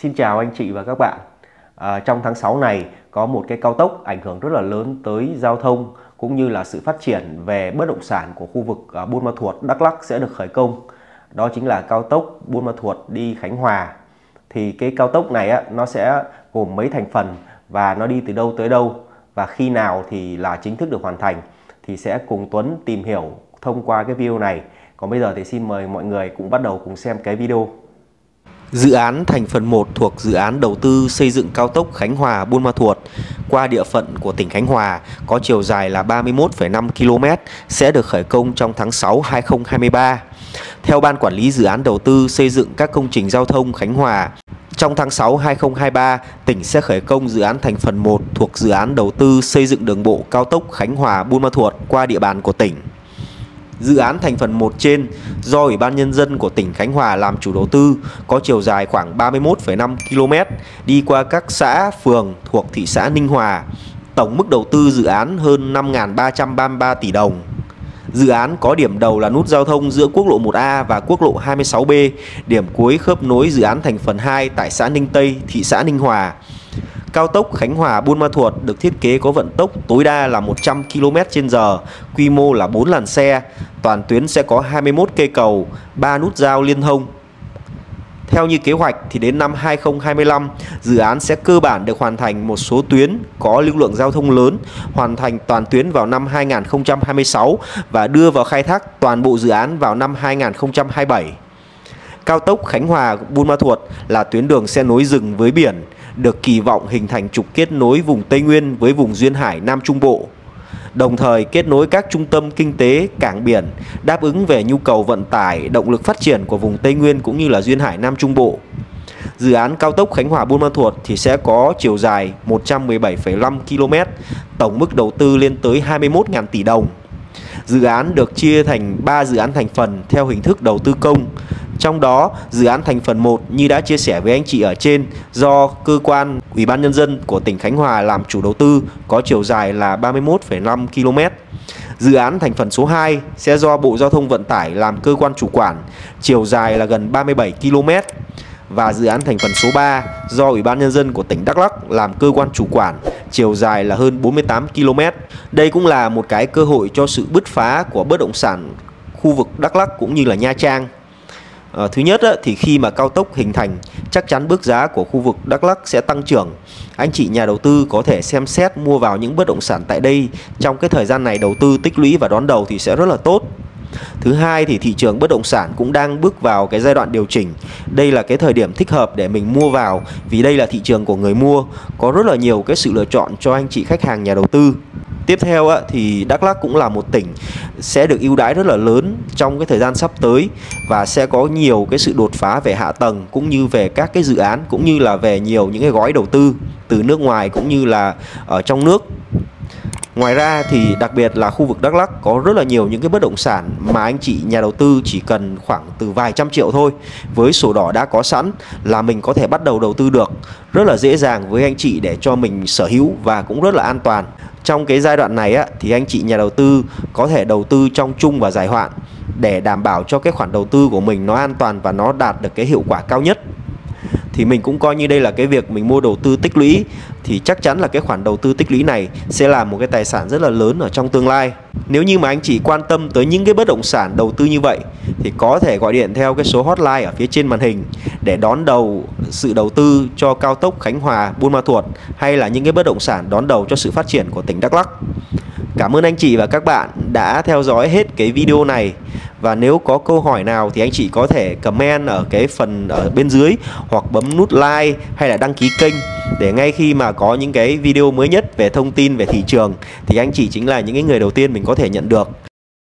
Xin chào anh chị và các bạn. À, trong tháng 6 này có một cái cao tốc ảnh hưởng rất là lớn tới giao thông cũng như là sự phát triển về bất động sản của khu vực à, Buôn Ma Thuột, Đắk Lắk sẽ được khởi công. Đó chính là cao tốc Buôn Ma Thuột đi Khánh Hòa. Thì cái cao tốc này á, nó sẽ gồm mấy thành phần và nó đi từ đâu tới đâu và khi nào thì là chính thức được hoàn thành thì sẽ cùng Tuấn tìm hiểu thông qua cái video này. Còn bây giờ thì xin mời mọi người cũng bắt đầu cùng xem cái video. Dự án thành phần 1 thuộc dự án đầu tư xây dựng cao tốc Khánh Hòa Buôn Ma Thuột qua địa phận của tỉnh Khánh Hòa có chiều dài là 31,5 km sẽ được khởi công trong tháng 6 2023. Theo Ban Quản lý Dự án Đầu tư xây dựng các công trình giao thông Khánh Hòa, trong tháng 6 2023, tỉnh sẽ khởi công dự án thành phần 1 thuộc dự án đầu tư xây dựng đường bộ cao tốc Khánh Hòa Buôn Ma Thuột qua địa bàn của tỉnh. Dự án thành phần 1 trên do Ủy ban Nhân dân của tỉnh Khánh Hòa làm chủ đầu tư có chiều dài khoảng 31,5 km đi qua các xã, phường thuộc thị xã Ninh Hòa. Tổng mức đầu tư dự án hơn 5.333 tỷ đồng. Dự án có điểm đầu là nút giao thông giữa quốc lộ 1A và quốc lộ 26B, điểm cuối khớp nối dự án thành phần 2 tại xã Ninh Tây, thị xã Ninh Hòa. Cao tốc Khánh Hòa Buôn Ma Thuột được thiết kế có vận tốc tối đa là 100 km/h, quy mô là 4 làn xe. Toàn tuyến sẽ có 21 cây cầu, 3 nút giao liên thông. Theo như kế hoạch thì đến năm 2025, dự án sẽ cơ bản được hoàn thành một số tuyến có lưu lượng giao thông lớn, hoàn thành toàn tuyến vào năm 2026 và đưa vào khai thác toàn bộ dự án vào năm 2027. Cao tốc Khánh Hòa Buôn Ma Thuột là tuyến đường xe nối rừng với biển, được kỳ vọng hình thành trục kết nối vùng Tây Nguyên với vùng Duyên Hải Nam Trung Bộ. Đồng thời kết nối các trung tâm kinh tế, cảng biển, đáp ứng về nhu cầu vận tải, động lực phát triển của vùng Tây Nguyên cũng như là Duyên Hải Nam Trung Bộ. Dự án cao tốc Khánh Hòa Buôn Ma Thuột thì sẽ có chiều dài 117,5 km, tổng mức đầu tư lên tới 21.000 tỷ đồng. Dự án được chia thành 3 dự án thành phần theo hình thức đầu tư công. Trong đó, dự án thành phần 1 như đã chia sẻ với anh chị ở trên do cơ quan Ủy ban nhân dân của tỉnh Khánh Hòa làm chủ đầu tư có chiều dài là 31,5 km. Dự án thành phần số 2 sẽ do Bộ Giao thông Vận tải làm cơ quan chủ quản, chiều dài là gần 37 km và dự án thành phần số 3 do Ủy ban Nhân dân của tỉnh Đắk Lắk làm cơ quan chủ quản, chiều dài là hơn 48 km. Đây cũng là một cái cơ hội cho sự bứt phá của bất động sản khu vực Đắk Lắk cũng như là Nha Trang. À, thứ nhất á, thì khi mà cao tốc hình thành chắc chắn bước giá của khu vực Đắk Lắk sẽ tăng trưởng. Anh chị nhà đầu tư có thể xem xét mua vào những bất động sản tại đây trong cái thời gian này đầu tư tích lũy và đón đầu thì sẽ rất là tốt. Thứ hai thì thị trường bất động sản cũng đang bước vào cái giai đoạn điều chỉnh. Đây là cái thời điểm thích hợp để mình mua vào vì đây là thị trường của người mua, có rất là nhiều cái sự lựa chọn cho anh chị khách hàng nhà đầu tư. Tiếp theo á, thì Đắk Lắk cũng là một tỉnh sẽ được ưu đãi rất là lớn trong cái thời gian sắp tới và sẽ có nhiều cái sự đột phá về hạ tầng cũng như về các cái dự án cũng như là về nhiều những cái gói đầu tư từ nước ngoài cũng như là ở trong nước. Ngoài ra thì đặc biệt là khu vực Đắk Lắk có rất là nhiều những cái bất động sản mà anh chị nhà đầu tư chỉ cần khoảng từ vài trăm triệu thôi. Với sổ đỏ đã có sẵn là mình có thể bắt đầu đầu tư được. Rất là dễ dàng với anh chị để cho mình sở hữu và cũng rất là an toàn. Trong cái giai đoạn này á, thì anh chị nhà đầu tư có thể đầu tư trong chung và dài hạn để đảm bảo cho cái khoản đầu tư của mình nó an toàn và nó đạt được cái hiệu quả cao nhất thì mình cũng coi như đây là cái việc mình mua đầu tư tích lũy thì chắc chắn là cái khoản đầu tư tích lũy này sẽ là một cái tài sản rất là lớn ở trong tương lai. Nếu như mà anh chị quan tâm tới những cái bất động sản đầu tư như vậy thì có thể gọi điện theo cái số hotline ở phía trên màn hình để đón đầu sự đầu tư cho cao tốc Khánh Hòa, Buôn Ma Thuột hay là những cái bất động sản đón đầu cho sự phát triển của tỉnh Đắk Lắk. Cảm ơn anh chị và các bạn đã theo dõi hết cái video này và nếu có câu hỏi nào thì anh chị có thể comment ở cái phần ở bên dưới hoặc bấm nút like hay là đăng ký kênh để ngay khi mà có những cái video mới nhất về thông tin về thị trường thì anh chị chính là những cái người đầu tiên mình có thể nhận được.